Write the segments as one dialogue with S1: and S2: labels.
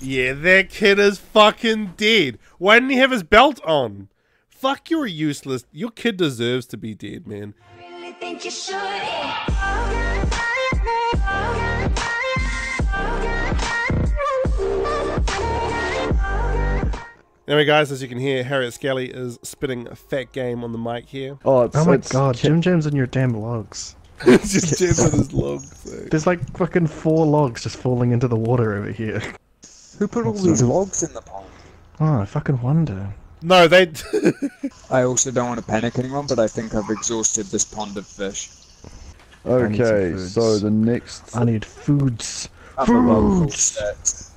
S1: Yeah, that kid is fucking dead. Why didn't he have his belt on? Fuck, you're useless. Your kid deserves to be dead, man.
S2: really think you should. Yeah.
S1: Anyway, guys, as you can hear, HarriotSkelli is spitting a fat game on the mic here.
S3: Oh, it's,
S4: Oh my
S3: it's
S4: god, Jim Jim's in your damn logs.
S1: it's just Jim and his log. Eh?
S4: There's like fucking four logs just falling into the water over here.
S5: Who put all these logs in the pond?
S4: Oh, I fucking wonder.
S1: No, they.
S5: I also don't want to panic anyone, but I think I've exhausted this pond of fish.
S4: I need some
S3: Okay, so the next.
S4: I need foods.
S5: I'm
S4: Foods.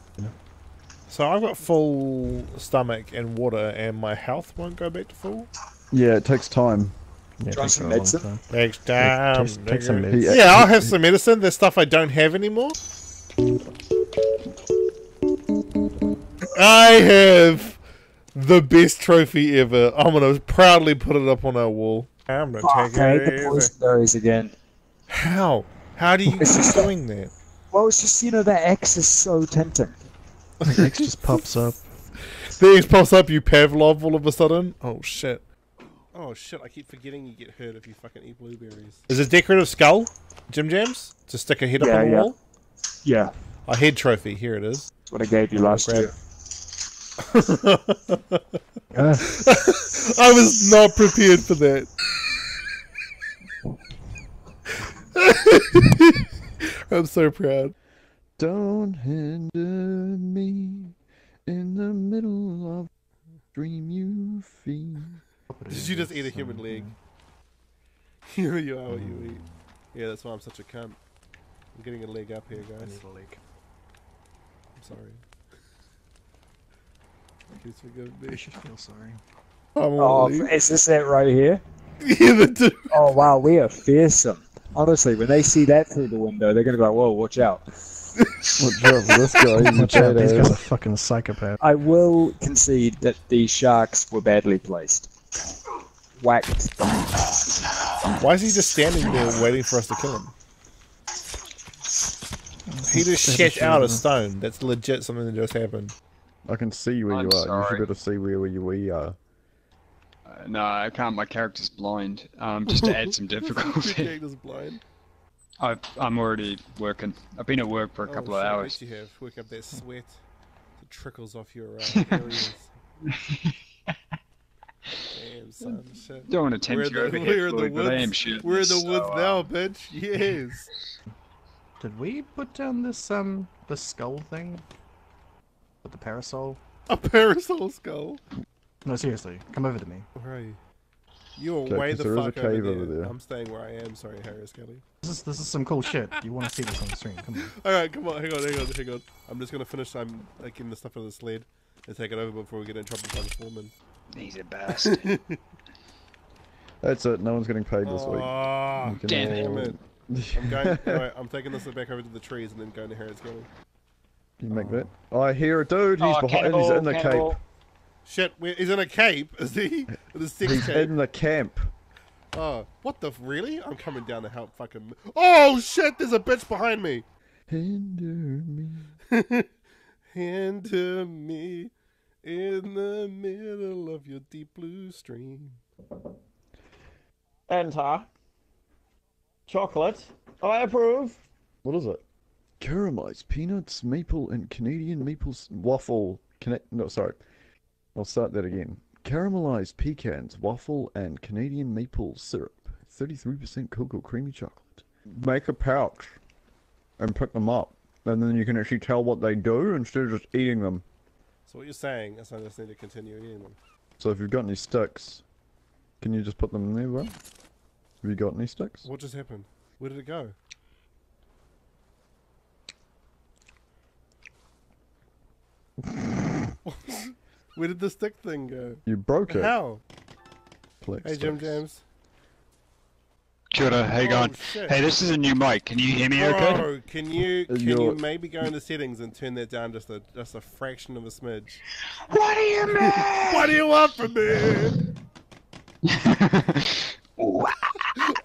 S1: so I've got full stomach and water, and my health won't go back to full.
S3: Yeah, it takes time.
S4: Yeah,
S5: want some medicine?
S4: time.
S1: Next time.
S4: take- take some
S1: nigga.
S4: meds.
S3: He-
S1: Yeah, I'll have some medicine. There's stuff I don't have anymore. I have the best trophy ever. I'm gonna proudly put it up on our wall. I'm gonna take
S5: Okay,
S1: it.
S5: the
S1: easy.
S5: again.
S1: How? How do you
S5: It's just-
S1: keep doing that?
S5: Well, it's just, you know, that X is so tempting.
S4: The X just pops up.
S1: Things pops up, you Pavlov all of a sudden. Oh shit. Oh shit, I keep forgetting you get hurt if you fucking eat blueberries. Is it decorative skull? Jim Jams? To stick a head up on the
S5: yeah.
S1: wall?
S5: Yeah.
S1: A head trophy, here it is.
S5: That's what I gave you last
S1: Grab.
S5: year.
S1: I was not prepared for that. I'm so proud.
S3: Don't hinder me in the middle of dream you feed.
S1: Did you just eat a human leg? Here you are what you eat. Yeah, that's why I'm such a cunt. I'm getting a leg up here, guys.
S4: I
S1: guys.
S4: need a leg.
S1: I'm sorry. Please forgive
S4: You
S1: me.
S4: should feel sorry.
S1: I'm
S5: Oh,
S1: on leave.
S5: is this it right here?
S1: Yeah, the two.
S5: Oh, wow, we are fearsome. Honestly, when they see that through the window, they're going to be like, whoa, watch out.
S3: Watch out for this guy.
S4: Watch out, these guys are fucking psychopaths.
S5: I will concede that the sharks were badly placed. Whacked.
S1: Why is he just standing there waiting for us to kill him? He just shat out a stone. That's legit something that just happened.
S3: I can see where
S6: I'm
S3: you are. You should be able to see where we, we are.
S6: Uh, no, I can't. My character's blind. Um, just to add some
S1: The
S6: difficulty.
S1: character's blind.
S6: I, I'm already working. I've been at work for a
S1: Oh,
S6: couple
S1: shit,
S6: of
S1: at
S6: hours.
S1: least you have. Work up that sweat that trickles off your uh, areas. Damn, son. Shit.
S6: Don't want to
S1: We're
S6: tempt
S1: in
S6: you
S1: the,
S6: over
S1: we're
S6: here,
S1: in the
S6: Floyd, but I am
S1: woods.
S6: shooting
S1: We're in the
S6: this,
S1: woods
S6: so,
S1: now,
S6: uh,
S1: bitch. Yes.
S4: Did we put down this um the skull thing? With the parasol?
S1: A parasol skull.
S4: No, seriously, come over to me.
S1: Where are you? You're
S3: Okay,
S1: way
S3: 'cause
S1: the
S3: there is a
S1: fuck
S3: cave
S1: over,
S3: over
S1: there.
S3: there.
S1: I'm staying where I am. Sorry, HarriotSkelli.
S4: This is this is some cool shit. You want to see this on the stream? Come on.
S1: All right, come on, hang on, hang on, hang on. I'm just gonna finish. I'm like getting the stuff out of the sled and take it over before we get in trouble by the foreman.
S6: He's a bastard.
S3: That's it. No one's getting paid this week.
S1: Oh,
S3: You can
S6: damn it.
S1: damn
S3: all-
S1: it! I'm going. Alright, I'm taking this back over to the trees and then going to HarriotSkelli.
S3: You make that. I hear a dude. He's
S6: oh,
S3: behind. He's in the
S6: cannibal.
S3: cape.
S1: Shit, he's in a cape. Is he? With a sex
S3: He's
S1: cape.
S3: in the camp.
S1: Oh, what the? Really? I'm coming down to help. Fucking. Oh shit! There's a bitch behind me.
S3: Hinder me.
S1: Into me in the middle of your deep blue stream.
S7: Enter. Chocolate. I approve.
S3: What is it? Caramelized peanuts, maple, and Canadian maple waffle. Cana- no, sorry. I'll start that again. Caramelized pecans, waffle, and Canadian maple syrup. 33% cocoa creamy chocolate. Make a pouch and pick them up. And then you can actually tell what they do instead of just eating them.
S1: So what you're saying is I just need to continue eating them.
S3: So if you've got any sticks, can you just put them in there, bro? Have you got any sticks?
S1: What just happened? Where did it go? Where did the stick thing go?
S3: You broke it.
S1: How?
S3: Flex
S1: Hey, Jim. James.
S6: Kia ora, how you
S1: Oh,
S6: going? Hey, this is a new mic. Can you hear me okay?
S1: Bro, can you can you
S3: you're-
S1: maybe go into settings and turn that down just a just a fraction of a smidge?
S6: What do you mean?
S1: What do you want from me?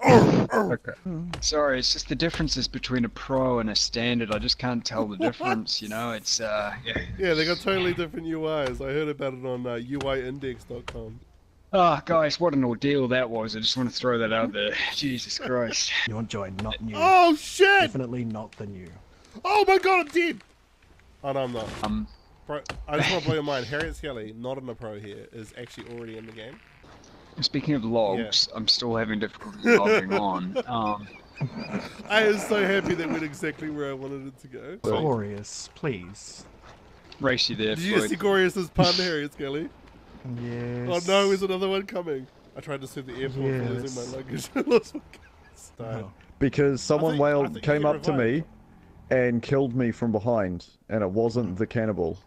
S6: okay. Sorry, it's just the differences between a pro and a standard. I just can't tell the difference. You know, it's uh, yeah.
S1: Yeah, they got totally different UIs. I heard about it on uh, UIindex.com.
S6: Oh, guys, what an ordeal that was. I just want to throw that out there. Jesus Christ.
S4: You want joy, not new.
S1: Oh shit!
S4: Definitely not the new.
S1: Oh my god, I'm dead! Oh no, I'm not.
S6: Um,
S1: Bro, I just want to blow your mind. HarriotSkelli, not in the pro here, is actually already in the game.
S6: Speaking of logs, I'm still having difficulty logging on. Um,
S1: I am so happy that went exactly where I wanted it to go.
S4: Glorious, please.
S6: race you there,
S1: Did you see
S6: Floyd.
S1: Glorious's pun, HarriotSkelli?
S4: Yes.
S1: Oh no, is another one coming? I tried to sue the airport for losing my luggage. I lost my keys. Died.
S4: Oh.
S3: Because someone
S1: think- I
S3: wailed, came up to me and killed me from behind, and it wasn't the cannibal.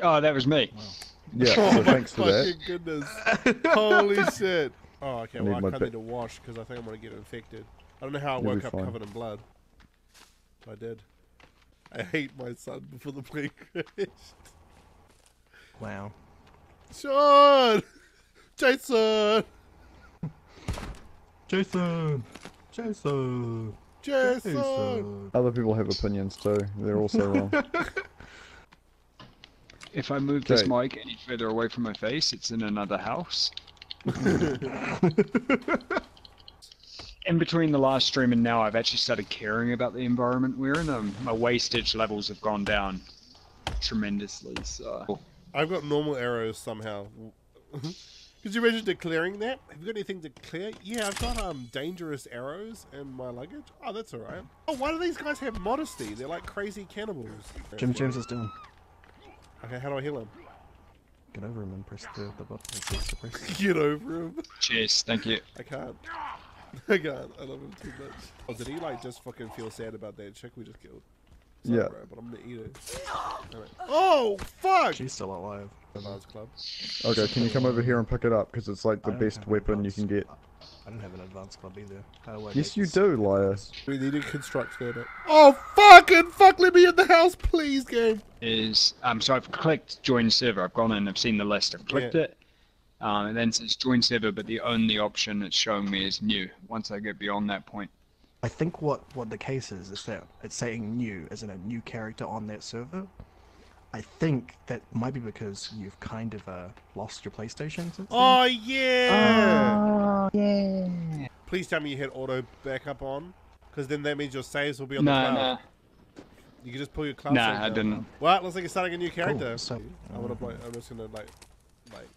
S6: Oh, that was me.
S3: Yeah,
S1: Oh
S3: so thanks for that.
S1: fucking goodness. Holy shit. Oh, okay,
S3: I
S1: well,
S3: need
S1: I
S3: my
S1: can't
S3: bit-
S1: need to wash because I think I'm going to get infected. I don't know how I
S3: You'll
S1: woke up
S3: fine.
S1: covered in blood. I did. I hate my son before the plane crashed.
S4: Wow.
S1: Sean! Jason!
S4: Jason! Jason!
S1: Jason!
S4: Jason!
S3: Other people have opinions too. They're also wrong.
S6: If I move this mic any further away from my face, it's in another house. in between the last stream and now, I've actually started caring about the environment we're in. Um, my wastage levels have gone down tremendously. So
S1: I've got normal arrows somehow. Could you imagine declaring that? Have you got anything to clear? Yeah, I've got um dangerous arrows in my luggage. Oh, that's alright. Oh, why do these guys have modesty? They're like crazy cannibals.
S4: Jim James is down.
S1: Okay, how do I heal him?
S4: Get over him and press the, the button that says to press.
S1: Get over him.
S6: cheers, thank you.
S1: I can't. I can't. I love him too much. Oh, did he like just fucking feel sad about that chick we just killed? Sorry,
S3: Yeah.
S1: bro, but I'm gonna eat it. Alright. Oh fuck!
S4: She's still alive.
S1: Lions Club.
S3: Okay, can you come over here and pick it up? Because it's like the best weapon you can get.
S4: I don't have an advanced club either. How do I
S3: Yes, you do, liar.
S1: We need to construct further. Oh fucking fuck! Let me in the house, please, game.
S6: Is um, so I've clicked join server. I've gone in, I've seen the list, I've clicked
S1: Yeah.
S6: it, um, and then it says join server. But the only option it's showing me is new. Once I get beyond that point,
S4: I think what, what the case is is that it's saying new, as in a new character on that server. I think that might be because you've kind of uh, lost your PlayStation since
S1: Oh yeah!
S6: Oh yeah.
S1: Please tell me you had auto backup on, because then that means your saves will be on the cloud.
S6: no.
S1: You can just pull your cloud.
S6: Nah, I
S1: down.
S6: didn't.
S1: Well, it looks like you're starting a new character.
S4: so-
S1: I would have um, like, I'm just gonna like, like,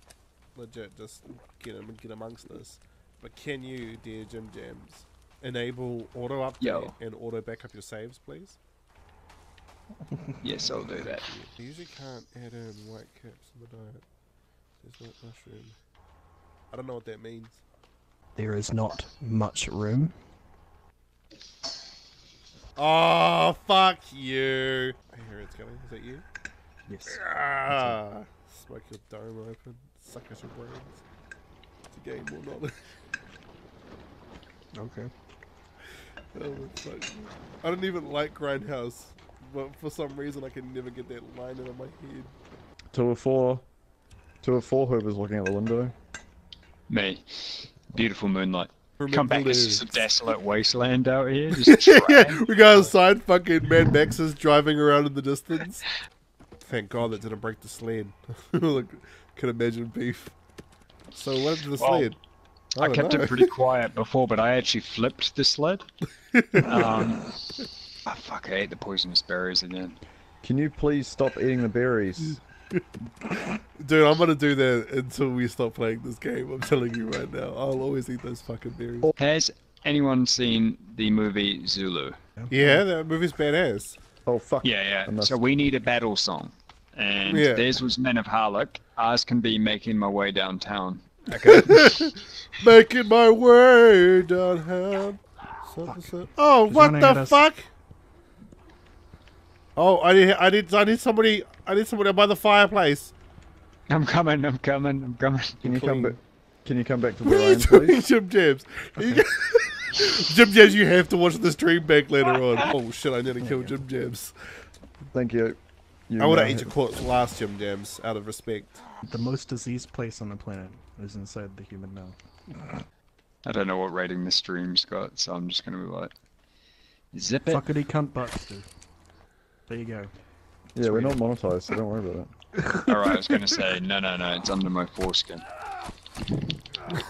S1: legit just get him get amongst this. But can you, dear Jim Jams, enable auto update
S6: Yo.
S1: and auto backup your saves, please?
S6: Yes, I'll do that.
S1: You usually can't add in white caps in the diet. There's no mushroom. I don't know what that means.
S4: There is not much room.
S1: Oh, fuck you. I hear it's coming. Is that you?
S4: Yes.
S1: Ah, smoke your dome open. Suck out your brains. To gain more knowledge.
S4: Okay.
S1: Oh, my. I don't even like Grindhouse, but for some reason I can never get that line out of my head.
S3: Two or four. Two or four Hoover's looking out the window.
S6: Me, beautiful moonlight. Come back, it's just a desolate wasteland out here. Just
S1: yeah, we got outside. Fucking Mad Max is driving around in the distance. Thank God that didn't break the sled. Look, can imagine beef. So what happened to the
S6: Well,
S1: sled?
S6: I kept
S1: know.
S6: it pretty quiet before, but I actually flipped the sled. Um, oh, fuck, I ate the poisonous berries again.
S3: Can you please stop eating the berries?
S1: Dude, I'm gonna do that until we stop playing this game. I'm telling you right now. I'll always eat those fucking berries.
S6: Has anyone seen the movie Zulu?
S1: Yeah, that movie's badass.
S3: Oh fuck.
S6: Yeah, yeah.
S3: Must-
S6: So we need a battle song. And
S1: Yeah.
S6: theirs was Men of Harlech. Ours can be Making My Way Downtown. Okay?
S1: Making my way downtown. Something, something. Oh, what
S4: running at
S1: the
S4: us.
S1: fuck? Oh, I need, I need, I need somebody, I need somebody by the fireplace.
S6: I'm coming, I'm coming, I'm coming.
S3: Can you come
S1: clean.
S3: back? Can you come back to
S1: What
S3: where
S1: are
S3: I
S1: you
S3: am, please?
S1: Jim Jams? You- Jim Jams, you have to watch the stream back later on. Oh shit, I nearly killed Jim Jams.
S3: Thank you. you
S1: I would uh, have
S3: now
S1: ate your corpse last, Jim Jams, out of respect.
S4: The most diseased place on the planet is inside the human mouth.
S6: I don't know what rating the stream's got, so I'm just gonna be like, zip it.
S4: Fuckity cunt bucks, dude. There you go.
S3: Yeah, we're not monetized, so don't worry about it.
S6: All right, I was gonna say no, no, no. It's under my foreskin.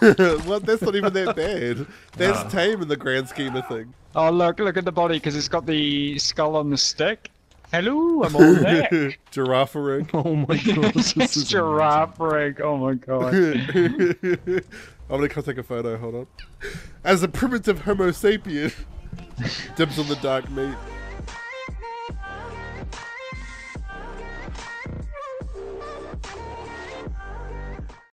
S1: well, that's not even that bad. That's
S4: Nah.
S1: tame in the grand scheme of things.
S6: Oh look, look at the body because it's got the skull on the stick. Hello, I'm all neck.
S1: Oh giraffe rig.
S4: Oh my god. this
S6: it's
S4: is
S6: giraffe rig. Oh my god.
S1: I'm gonna come take a photo. Hold on. As a primitive Homo sapien, dibs on the dark meat.